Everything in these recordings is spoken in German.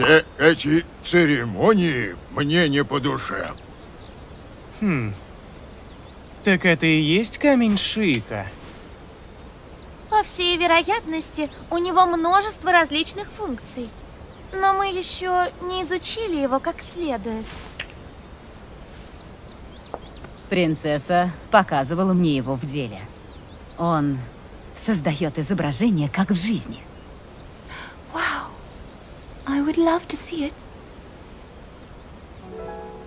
Все эти церемонии мне не по душе. Хм. Так это и есть камень Шика? По всей вероятности, у него множество различных функций. Но мы еще не изучили его как следует. Принцесса показывала мне его в деле. Он создает изображение, как в жизни. I would love to see it.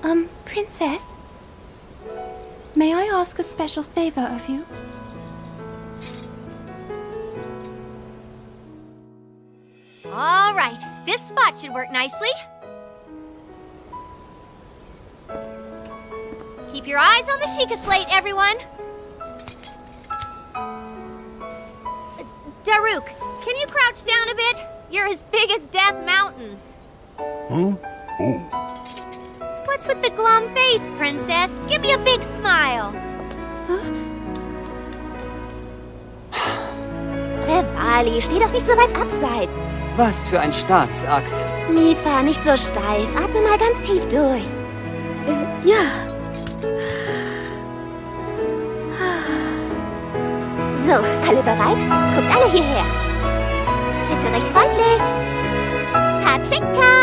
Um, Princess? May I ask a special favor of you? All right, this spot should work nicely. Keep your eyes on the Sheikah slate, everyone. Daruk, can you crouch down a bit? You're as big as Death Mountain. Huh? Oh. What's with the glum face, Princess? Give me a big smile. Revali, steh doch nicht so weit abseits. Was für ein Staatsakt. Mifa, nicht so steif. Atme mal ganz tief durch. Äh, ja. So, alle bereit? Guckt alle hierher. Bitte recht freundlich. Katschika!